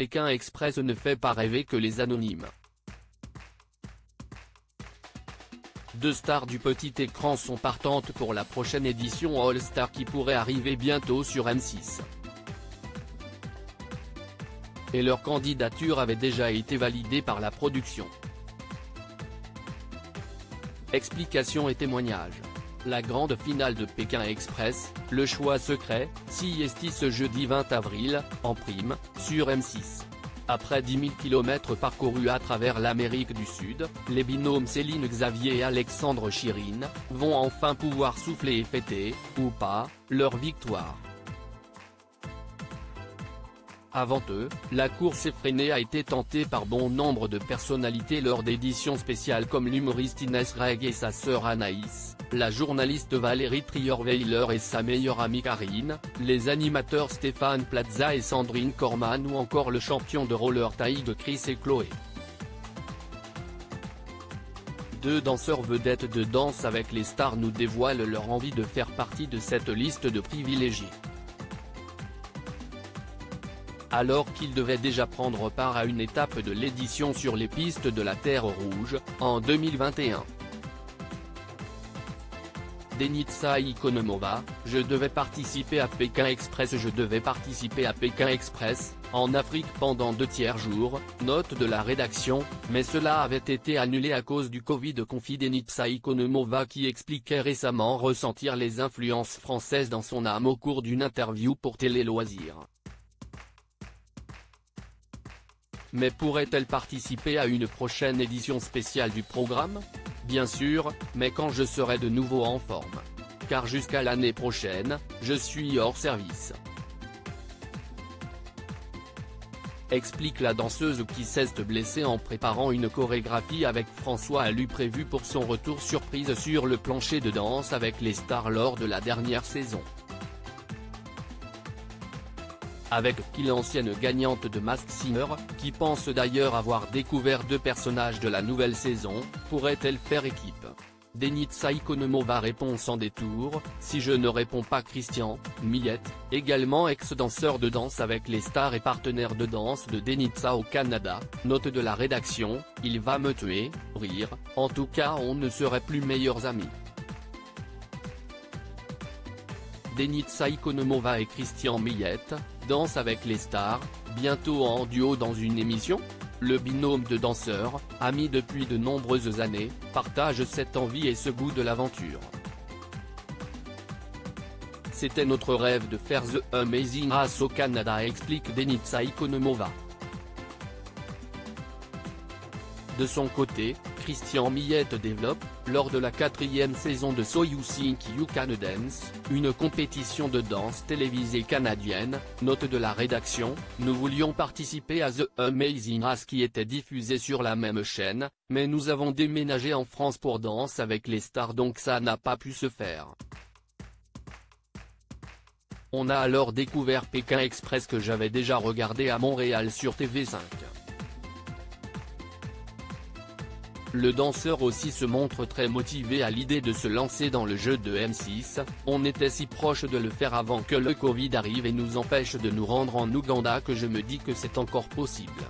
Pékin Express ne fait pas rêver que les anonymes. Deux stars du petit écran sont partantes pour la prochaine édition All-Star qui pourrait arriver bientôt sur M6. Et leur candidature avait déjà été validée par la production. Explications et témoignages. La grande finale de Pékin Express, le choix secret, CIST ce jeudi 20 avril, en prime, sur M6. Après 10 000 km parcourus à travers l'Amérique du Sud, les binômes Céline Xavier et Alexandre Chirine, vont enfin pouvoir souffler et fêter, ou pas, leur victoire. Avant eux, la course effrénée a été tentée par bon nombre de personnalités lors d'éditions spéciales comme l'humoriste Inès Reg et sa sœur Anaïs, la journaliste Valérie Trierweiler et sa meilleure amie Karine, les animateurs Stéphane Plaza et Sandrine Corman ou encore le champion de roller taille Chris et Chloé. Deux danseurs vedettes de danse avec les stars nous dévoilent leur envie de faire partie de cette liste de privilégiés alors qu'ils devaient déjà prendre part à une étape de l'édition sur les pistes de la Terre Rouge, en 2021. Denitsa Ikonomova, je devais participer à Pékin Express Je devais participer à Pékin Express, en Afrique pendant deux tiers jours, note de la rédaction, mais cela avait été annulé à cause du Covid confie Denitsa Ikonomova qui expliquait récemment ressentir les influences françaises dans son âme au cours d'une interview pour Télé Loisirs. Mais pourrait-elle participer à une prochaine édition spéciale du programme? Bien sûr, mais quand je serai de nouveau en forme. Car jusqu'à l'année prochaine, je suis hors service. Explique la danseuse qui s'est blessée en préparant une chorégraphie avec François Alu prévue pour son retour surprise sur le plancher de danse avec les stars lors de la dernière saison avec qui l'ancienne gagnante de Mask Singer, qui pense d'ailleurs avoir découvert deux personnages de la nouvelle saison, pourrait-elle faire équipe? Denitsa Ikonomova répond sans détour, si je ne réponds pas Christian, Miette, également ex-danseur de danse avec les stars et partenaire de danse de Denitsa au Canada, note de la rédaction, il va me tuer, rire, en tout cas on ne serait plus meilleurs amis. Denitsa Ikonomova et Christian Miette, Danse avec les stars, bientôt en duo dans une émission Le binôme de danseurs, amis depuis de nombreuses années, partage cette envie et ce goût de l'aventure. C'était notre rêve de faire The Amazing Race au Canada explique Denitsa Ikonomova. De son côté, Christian Millette développe, lors de la quatrième saison de So You Think You Can Dance, une compétition de danse télévisée canadienne, note de la rédaction, nous voulions participer à The Amazing Race qui était diffusé sur la même chaîne, mais nous avons déménagé en France pour Danse avec les stars donc ça n'a pas pu se faire. On a alors découvert Pékin Express que j'avais déjà regardé à Montréal sur TV5. Le danseur aussi se montre très motivé à l'idée de se lancer dans le jeu de M6, on était si proche de le faire avant que le Covid arrive et nous empêche de nous rendre en Ouganda que je me dis que c'est encore possible.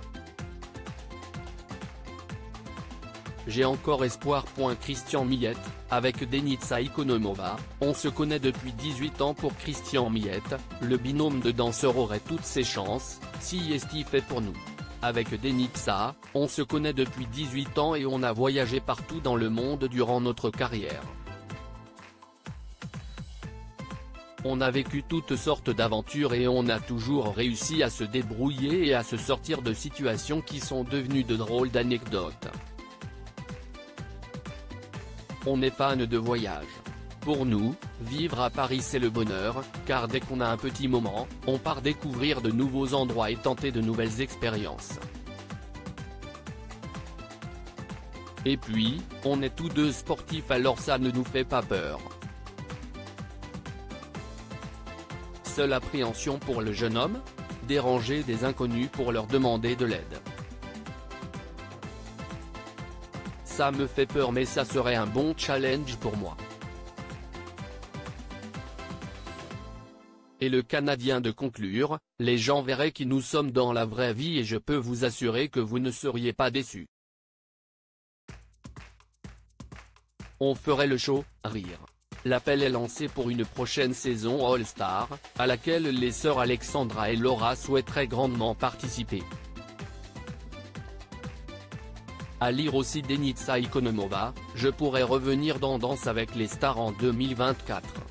J'ai encore espoir. Christian Millette, avec Denitsa Ikonomova, on se connaît depuis 18 ans pour Christian Millette, le binôme de danseurs aurait toutes ses chances, si est fait pour nous. Avec Denitsa, on se connaît depuis 18 ans et on a voyagé partout dans le monde durant notre carrière. On a vécu toutes sortes d'aventures et on a toujours réussi à se débrouiller et à se sortir de situations qui sont devenues de drôles d'anecdotes. On est fan de voyage. Pour nous, vivre à Paris c'est le bonheur, car dès qu'on a un petit moment, on part découvrir de nouveaux endroits et tenter de nouvelles expériences. Et puis, on est tous deux sportifs alors ça ne nous fait pas peur. Seule appréhension pour le jeune homme Déranger des inconnus pour leur demander de l'aide. Ça me fait peur mais ça serait un bon challenge pour moi. Et le Canadien de conclure, Les gens verraient qui nous sommes dans la vraie vie et je peux vous assurer que vous ne seriez pas déçus. On ferait le show, rire. L'appel est lancé pour une prochaine saison All-Star, à laquelle les sœurs Alexandra et Laura souhaiteraient grandement participer. À lire aussi Denitsa Ikonomova, je pourrais revenir dans Danse avec les stars en 2024.